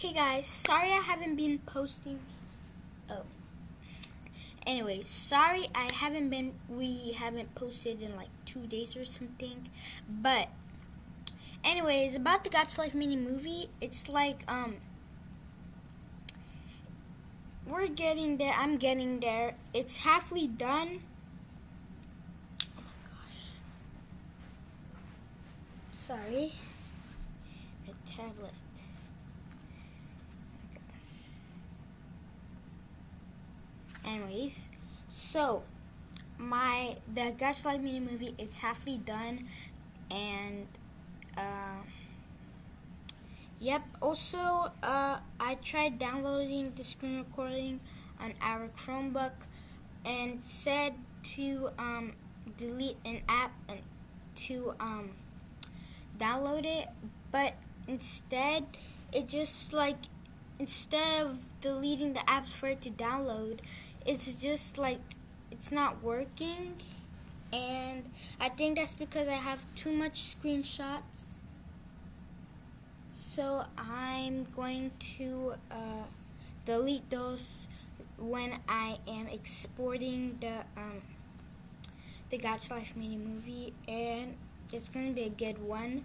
Hey guys, sorry I haven't been posting. Oh. Anyway, sorry I haven't been, we haven't posted in like two days or something. But, anyways, about the Gacha Life mini movie, it's like, um, we're getting there. I'm getting there. It's halfway done. Oh my gosh. Sorry. My tablet. Anyways, so my the Life mini movie it's halfly done, and uh, yep. Also, uh, I tried downloading the screen recording on our Chromebook, and said to um, delete an app and to um, download it, but instead it just like instead of deleting the apps for it to download it's just like it's not working. And I think that's because I have too much screenshots. So I'm going to uh, delete those when I am exporting the um, the Gacha Life mini movie. And it's gonna be a good one.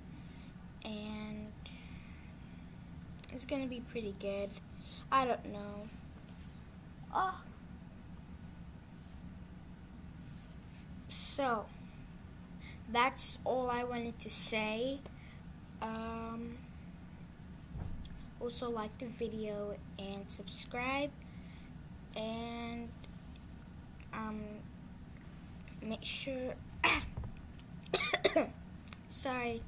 And it's gonna be pretty good. I don't know. Oh So, that's all I wanted to say. Um, also, like the video and subscribe. And um, make sure. Sorry,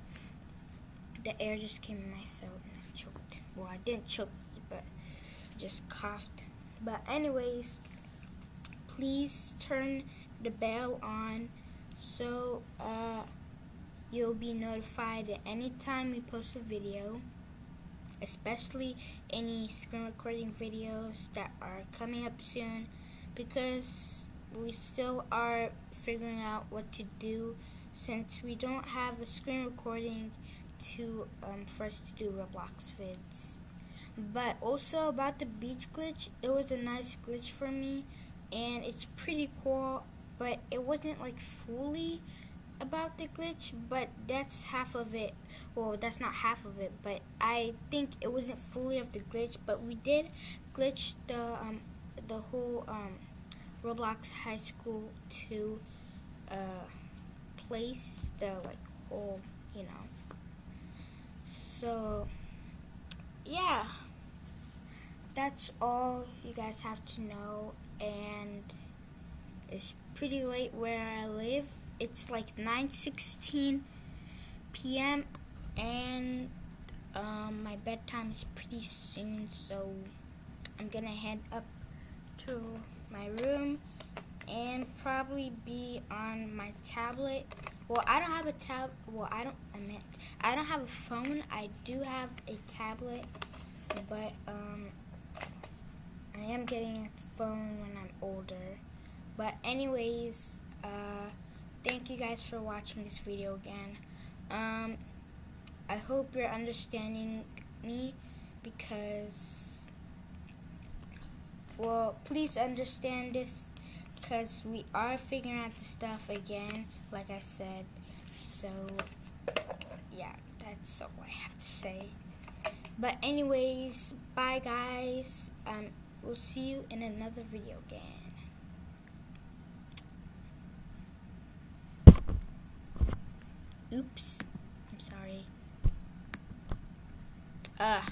the air just came in my throat and I choked. Well, I didn't choke, but just coughed. But, anyways, please turn the bell on so uh, you'll be notified anytime any we post a video especially any screen recording videos that are coming up soon because we still are figuring out what to do since we don't have a screen recording to um, for us to do Roblox vids. But also about the beach glitch, it was a nice glitch for me and it's pretty cool but it wasn't like fully about the glitch, but that's half of it. Well, that's not half of it, but I think it wasn't fully of the glitch, but we did glitch the um, the whole um, Roblox High School to uh, place, the like whole, you know. So, yeah, that's all you guys have to know, pretty late where I live. It's like 9:16 p.m. and um, my bedtime is pretty soon, so I'm gonna head up to my room and probably be on my tablet. Well, I don't have a tab. Well, I don't. I meant I don't have a phone. I do have a tablet, but um, I am getting a phone when I'm older. But anyways, uh, thank you guys for watching this video again. Um, I hope you're understanding me because, well, please understand this because we are figuring out the stuff again, like I said. So, yeah, that's all I have to say. But anyways, bye guys. Um, we'll see you in another video again. Oops. I'm sorry. Ugh.